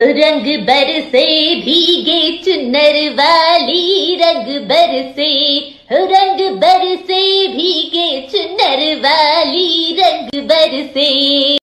रंग बरसे भीगे चुनर वाली रंग बरसे रंग बरसे भीगे चुनर वाली रंग बरसे